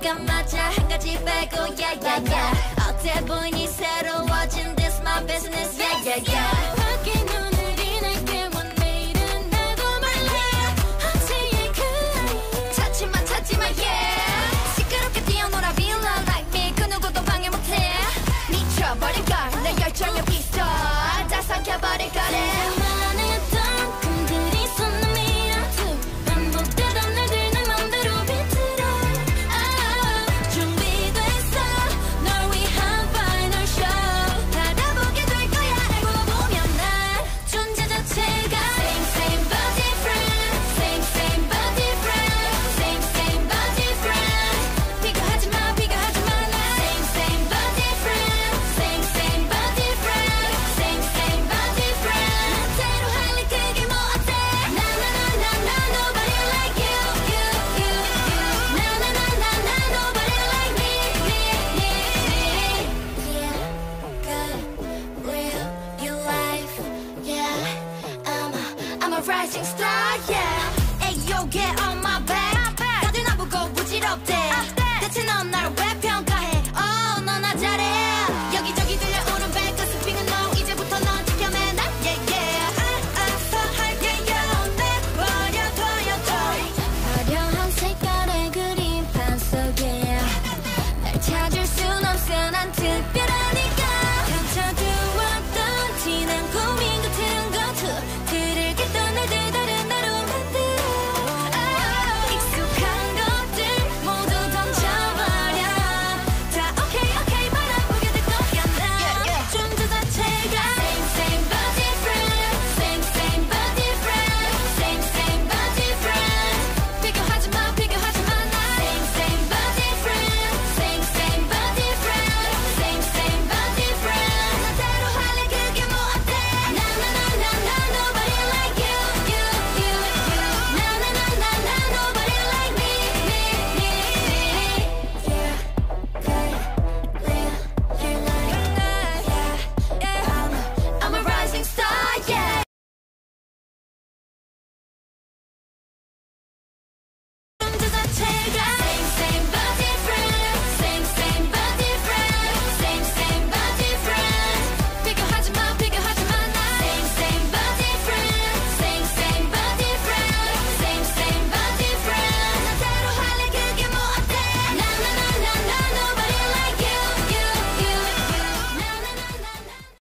습관 맞아 한 가지 빼고 야야야 어때 보니 새로 rising star, yeah. Hey, yo, get on my back.